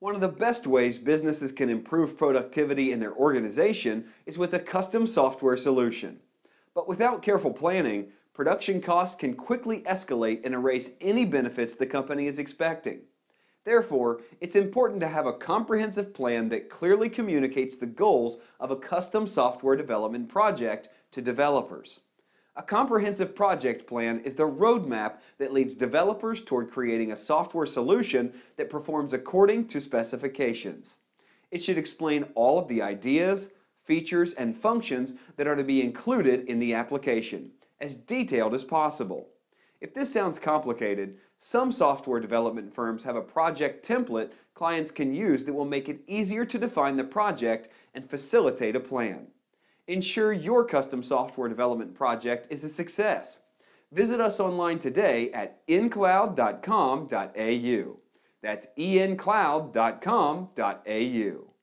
One of the best ways businesses can improve productivity in their organization is with a custom software solution. But without careful planning, production costs can quickly escalate and erase any benefits the company is expecting. Therefore, it's important to have a comprehensive plan that clearly communicates the goals of a custom software development project to developers. A comprehensive project plan is the roadmap that leads developers toward creating a software solution that performs according to specifications. It should explain all of the ideas, features, and functions that are to be included in the application, as detailed as possible. If this sounds complicated, some software development firms have a project template clients can use that will make it easier to define the project and facilitate a plan. Ensure your custom software development project is a success. Visit us online today at encloud.com.au. That's encloud.com.au.